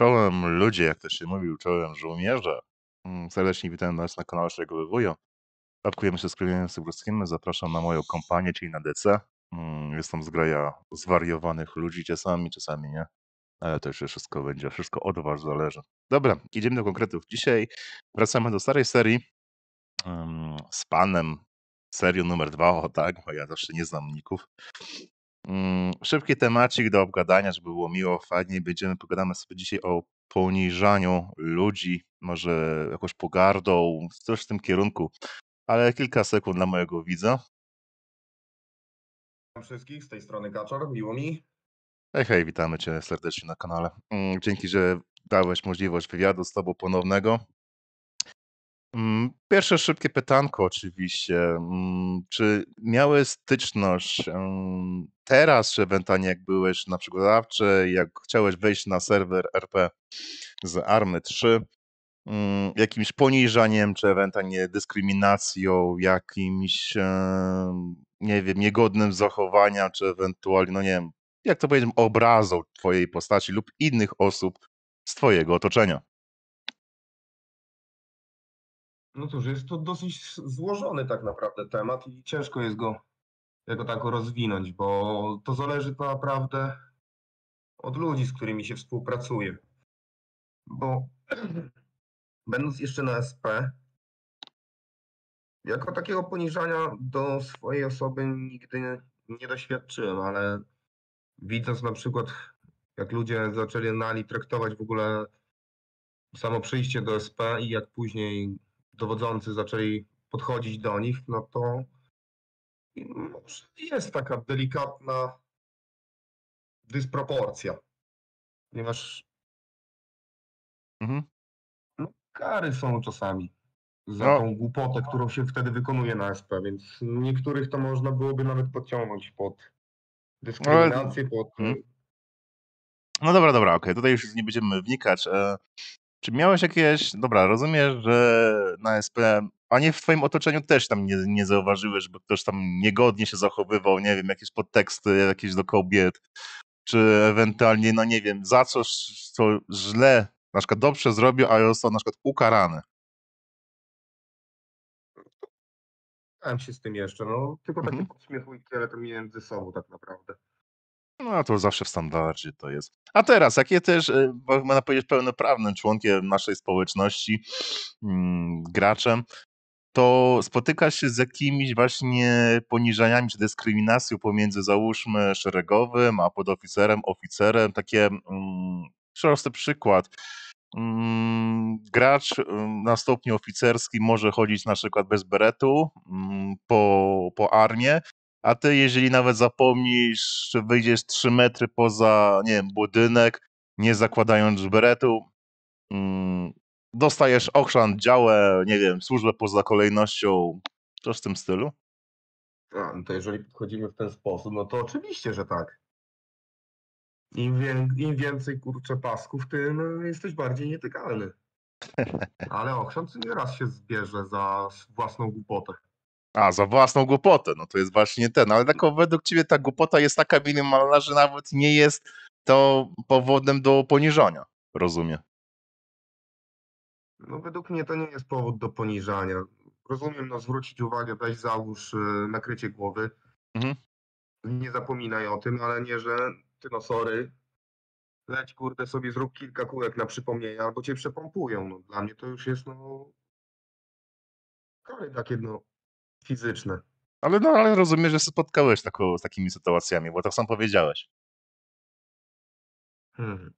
Czołem ludzie, jak to się mówi, czołem żołnierze. Mm, Serdecznie witam nas na kanale Szeregowy Wujo. Apkujemy się z Krywieniem Sybrskim. Zapraszam na moją kompanię, czyli na DC. Mm, Jest tam zgraja zwariowanych ludzi, czasami, czasami nie. Ale to jeszcze wszystko będzie, wszystko od was zależy. Dobra, idziemy do konkretów. Dzisiaj wracamy do starej serii z panem, serią numer dwa, o tak, bo ja zawsze nie znam ników. Mm, Szybki temacik do obgadania, żeby było miło, fajnie. Będziemy pogadamy sobie dzisiaj o poniżaniu ludzi, może jakąś pogardą, coś w tym kierunku. Ale kilka sekund dla mojego widza. Witam wszystkich, z tej strony Kaczor, miło mi. Hej, hej, witamy Cię serdecznie na kanale. Mm, Dzięki, że dałeś możliwość wywiadu z Tobą ponownego. Mm, Pierwsze szybkie pytanko oczywiście. Mm, Czy miałeś styczność teraz, czy ewentualnie jak byłeś na przygotowawczej, jak chciałeś wejść na serwer RP z Army 3, mm, jakimś poniżaniem, czy ewentualnie dyskryminacją, jakimś, nie wiem, niegodnym zachowania, czy ewentualnie, no nie wiem, jak to powiedzieć, obrazą Twojej postaci lub innych osób z Twojego otoczenia? No cóż, jest to dosyć złożony tak naprawdę temat i ciężko jest go jako tako rozwinąć, bo to zależy tak naprawdę od ludzi, z którymi się współpracuje. Bo będąc jeszcze na SP, jako takiego poniżania do swojej osoby nigdy nie doświadczyłem, ale widząc na przykład, jak ludzie zaczęli nali traktować w ogóle samo przyjście do SP i jak później dowodzący zaczęli podchodzić do nich, no to może jest taka delikatna dysproporcja. Ponieważ Mhm. no, kary są czasami za No. tą głupotę, którą się wtedy wykonuje na SP, więc niektórych to można byłoby nawet podciągnąć pod dyskryminację, pod... Mhm. No dobra, dobra, okej, tutaj już nie będziemy wnikać. Czy miałeś jakieś, dobra, rozumiesz, że na SP, a nie w twoim otoczeniu też tam nie, nie zauważyłeś, bo ktoś tam niegodnie się zachowywał, nie wiem, jakieś podteksty jakieś do kobiet, czy ewentualnie, no nie wiem, za coś, co źle, na przykład dobrze zrobił, a został na przykład ukarany. Spotkałem się z tym jeszcze, no tylko takie Mhm. podśmiechujki, ale to między sobą tak naprawdę. No to zawsze w standardzie to jest. A teraz, jakie też, y, można powiedzieć, pełnoprawnym członkiem naszej społeczności, mm, graczem, to spotykasz się z jakimiś właśnie poniżaniami czy dyskryminacją pomiędzy załóżmy szeregowym, a podoficerem, oficerem. Takie mm, prosty przykład. Mm, Gracz ym, na stopniu oficerskim może chodzić na przykład bez beretu mm, po, po armię, a ty, jeżeli nawet zapomnisz, czy wyjdziesz 3 metry poza, nie wiem, budynek, nie zakładając beretu, mm, dostajesz ochrzan, działę, nie wiem, służbę poza kolejnością, coś w tym stylu. A, no to jeżeli podchodzimy w ten sposób, no to oczywiście, że tak. Im, wię, im więcej kurczę pasków, tym jesteś bardziej nietykalny. Ale nie raz się zbierze za własną głupotę. A, za własną głupotę, no to jest właśnie ten, ale tylko według ciebie ta głupota jest taka minimalna, że nawet nie jest to powodem do poniżania, rozumiem. No według mnie to nie jest powód do poniżania. Rozumiem, no zwrócić uwagę, weź załóż y, nakrycie głowy. Mhm. Nie zapominaj o tym, ale nie, że ty no sorry, leć kurde sobie zrób kilka kółek na przypomnienie, albo cię przepompują. No, dla mnie to już jest no kary takie no fizyczne. Ale no, ale rozumiem, że się spotkałeś tako, z takimi sytuacjami, bo tak sam powiedziałeś. Hmm.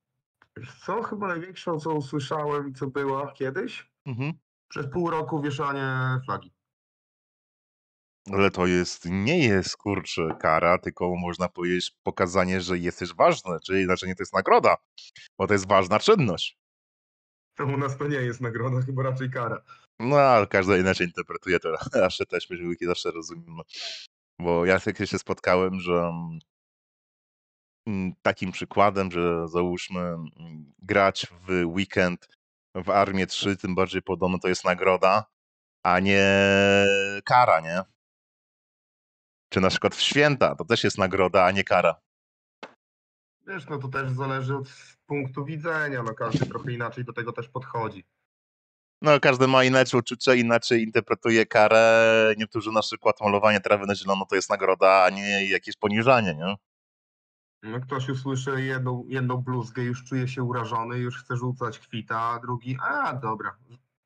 Co chyba największą, co usłyszałem i co była kiedyś? Mhm. Przez pół roku wieszanie flagi. Ale to jest, nie jest, kurczę, kara, tylko można powiedzieć pokazanie, że jesteś ważny, czyli znaczenie to jest nagroda, bo to jest ważna czynność. To u nas to nie jest nagroda, chyba raczej kara. No, ale każdy inaczej interpretuje to, zawsze też myśmy zawsze rozumiemy. Bo ja takie się spotkałem, że mm, takim przykładem, że załóżmy mm, grać w weekend w Armię 3, tym bardziej podobno to jest nagroda, a nie kara, nie? Czy na przykład w święta to też jest nagroda, a nie kara. Wiesz, no to też zależy od punktu widzenia, no każdy trochę inaczej do tego też podchodzi. No, każdy ma inaczej uczucia, inaczej interpretuje karę. Niektórzy na przykład malowanie trawy na zielono to jest nagroda, a nie jakieś poniżanie, nie? No, ktoś usłyszy jedną, jedną bluzgę, już czuje się urażony, już chce rzucać kwita, a drugi, a dobra,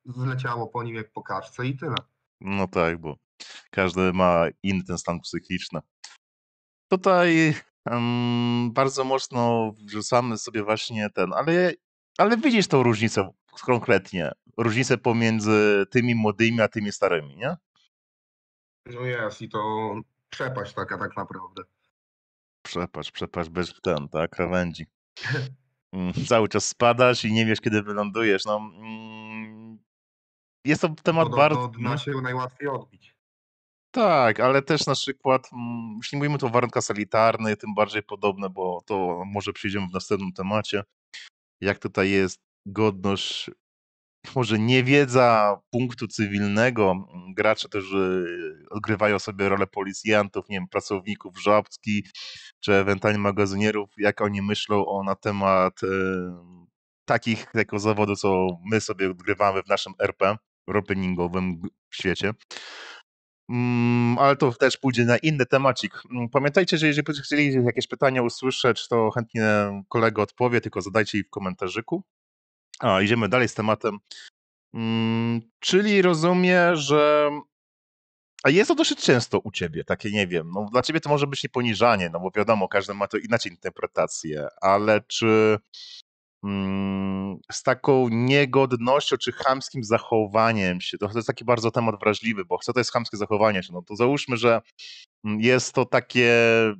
zleciało po nim jak po kaczce i tyle. No tak, bo każdy ma inny ten stan psychiczny. Tutaj em, bardzo mocno wrzucamy sobie właśnie ten, ale, ale widzisz tą różnicę konkretnie. Różnicę pomiędzy tymi młodymi, a tymi starymi, nie? No jest i to przepaść taka tak naprawdę. Przepaść, przepaść bez ten, tak, krawędzi. Mm, Cały czas spadasz i nie wiesz, kiedy wylądujesz. No, mm, jest to temat bardzo. od dna się najłatwiej odbić. Tak, ale też na przykład, mm, jeśli mówimy tu o warunkach sanitarnych, tym bardziej podobne, bo to może przyjdziemy w następnym temacie, jak tutaj jest godność, może niewiedza punktu cywilnego. Gracze też odgrywają sobie rolę policjantów, nie wiem, pracowników żabki, czy ewentualnie magazynierów, jak oni myślą o na temat y, takich tego zawodu, co my sobie odgrywamy w naszym RP, roleplayingowym świecie. Mm, ale to też pójdzie na inny temacik. Mm, Pamiętajcie, że jeżeli będziecie jakieś pytania usłyszeć, to chętnie kolega odpowie, tylko zadajcie je w komentarzyku. A, idziemy dalej z tematem. Mm, Czyli rozumiem, że. A jest to dosyć często u ciebie, takie nie wiem. No, dla ciebie to może być nieponiżanie, no bo wiadomo, każdy ma to inaczej interpretację, ale czy mm, z taką niegodnością czy chamskim zachowaniem się, to, jest taki bardzo temat wrażliwy, bo co to jest chamskie zachowanie się? No to załóżmy, że mm, jest to takie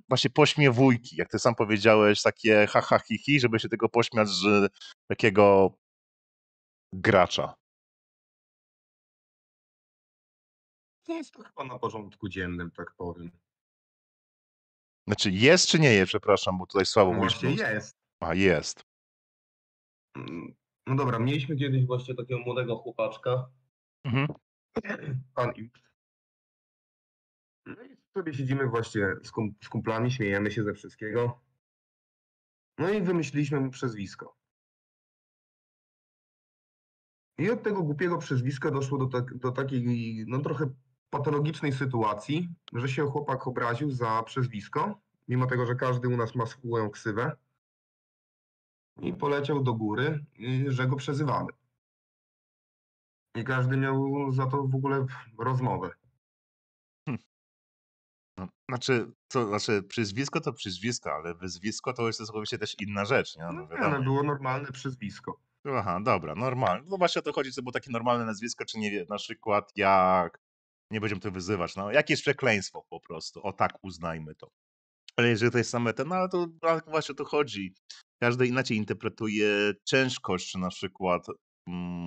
właśnie pośmiewujki, jak ty sam powiedziałeś, takie ha, ha hi, hi, żeby się tego pośmiać z takiego gracza. Jest to chyba na porządku dziennym, tak powiem. Znaczy jest czy nie jest, przepraszam, bo tutaj słabo No mówisz. właśnie jest. A jest. Mm, No dobra, mieliśmy kiedyś właśnie takiego młodego chłopaczka, Mhm. pan X. No i sobie siedzimy właśnie z, kum, z kumplami, śmiejemy się ze wszystkiego. No i wymyśliliśmy mu przezwisko. I od tego głupiego przezwiska doszło do, tak, do takiej, no trochę patologicznej sytuacji, że się chłopak obraził za przezwisko, mimo tego, że każdy u nas ma swoją ksywę. I poleciał do góry, y, że go przezywamy. I każdy miał za to w ogóle rozmowę. No, Znaczy, co, znaczy, przyzwisko to przyzwisko, ale wyzwisko to jest całkowicie też inna rzecz, nie? No No, nie, no było normalne przezwisko. Aha, dobra, normalne. No właśnie o to chodzi, co było takie normalne nazwisko, czy nie wiem, na przykład jak, nie będziemy to wyzywać, no, jakieś przekleństwo po prostu, o tak uznajmy to. Ale jeżeli to jest same ten, no ale to ale właśnie o to chodzi. Każdy inaczej interpretuje ciężkość, czy na przykład,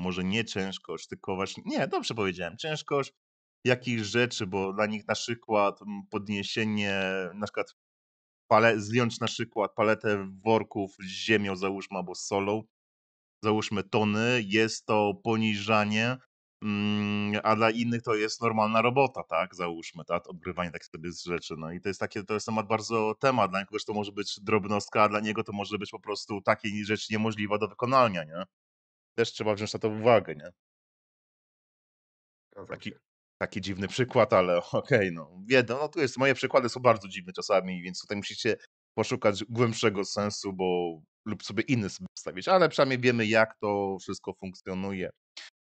może nie ciężkość, tylko właśnie, nie, dobrze powiedziałem, ciężkość jakichś rzeczy, bo dla nich na przykład podniesienie, na przykład pale, zdjąć na przykład paletę worków z ziemią, załóżmy, albo z solą, załóżmy tony, jest to poniżanie, mm, a dla innych to jest normalna robota, tak, załóżmy, tak, odgrywanie takich sobie z rzeczy, no i to jest takie, to jest temat bardzo temat, dla kogoś to może być drobnostka, a dla niego to może być po prostu takiej rzecz niemożliwa do wykonania, nie? Też trzeba wziąć na to uwagę, nie? Taki, taki dziwny przykład, ale okej, no, wiedzą, no tu jest, moje przykłady są bardzo dziwne czasami, więc tutaj musicie poszukać głębszego sensu, bo lub sobie inny sobie wstawić, ale przynajmniej wiemy, jak to wszystko funkcjonuje.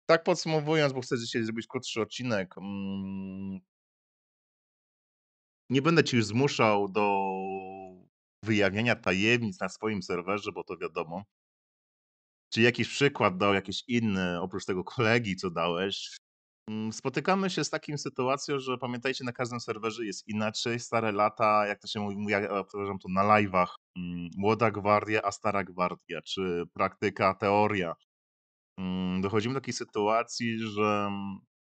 Tak podsumowując, bo chcę dzisiaj zrobić krótszy odcinek, mm, nie będę ci już zmuszał do wyjawiania tajemnic na swoim serwerze, bo to wiadomo. Czy jakiś przykład dał, jakiś inny, oprócz tego kolegi, co dałeś? Mm, Spotykamy się z taką sytuacją, że pamiętajcie, na każdym serwerze jest inaczej. Stare lata, jak to się mówi, ja powtarzam to na live'ach, mm, młoda gwardia, a stara gwardia, czy praktyka, teoria. Mm, Dochodzimy do takiej sytuacji, że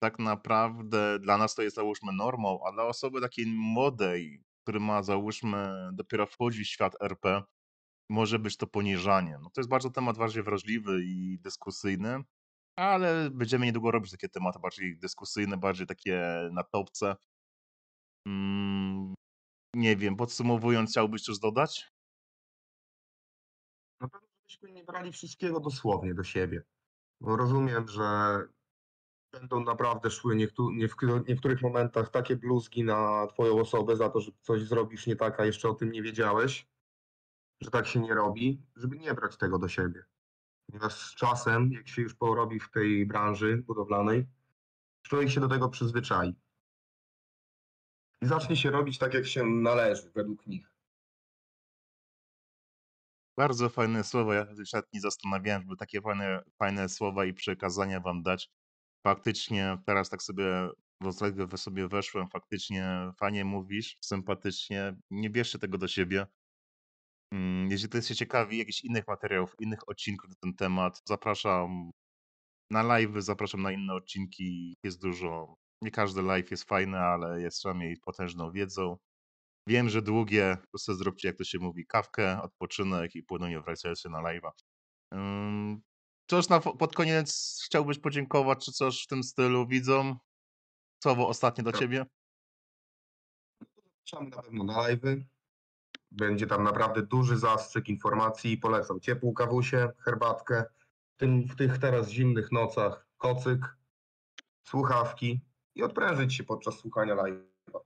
tak naprawdę dla nas to jest załóżmy normą, a dla osoby takiej młodej, który ma załóżmy dopiero wchodzi w świat RP, może być to poniżanie. No to jest bardzo temat bardziej wrażliwy i dyskusyjny, ale będziemy niedługo robić takie tematy bardziej dyskusyjne, bardziej takie na topce. Mm, nie wiem, podsumowując, chciałbyś coś dodać? żebyśmy nie brali wszystkiego dosłownie do siebie. Bo rozumiem, że będą naprawdę szły niektó- nie w niektórych momentach takie bluzgi na twoją osobę za to, że coś zrobisz nie tak, a jeszcze o tym nie wiedziałeś, że tak się nie robi, żeby nie brać tego do siebie. Ponieważ z czasem, jak się już porobi w tej branży budowlanej, człowiek się do tego przyzwyczai. I zacznie się robić tak, jak się należy, według nich. Bardzo fajne słowa. Ja się nawet nie zastanawiałem, żeby takie fajne, fajne słowa i przekazania wam dać. Faktycznie teraz tak sobie w sobie weszłem, faktycznie fajnie mówisz, sympatycznie. Nie bierzcie tego do siebie. Mm, Jeśli to jesteście ciekawi jakichś innych materiałów, innych odcinków na ten temat, zapraszam na live, zapraszam na inne odcinki. Jest dużo. Nie każdy live jest fajny, ale jest przynajmniej potężną wiedzą. Wiem, że długie, po prostu zróbcie, jak to się mówi, kawkę, odpoczynek i płynnie wracajcie na live'a. Ym, Coś na, pod koniec chciałbyś podziękować, czy coś w tym stylu widzom? Słowo ostatnie do Tak. ciebie? Zapraszamy na pewno na live'y. Będzie tam naprawdę duży zastrzyk informacji i polecam ciepłą kawusię, herbatkę. W, tym, w tych teraz zimnych nocach kocyk, słuchawki i odprężyć się podczas słuchania live'a.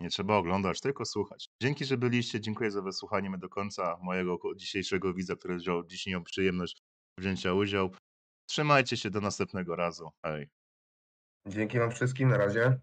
Nie trzeba oglądać, tylko słuchać. Dzięki, że byliście. Dziękuję za wysłuchanie mnie do końca mojego dzisiejszego widza, który wziął dzisiaj miał przyjemność wzięcia udziału. Trzymajcie się do następnego razu. Hej. Dzięki wam wszystkim, na razie.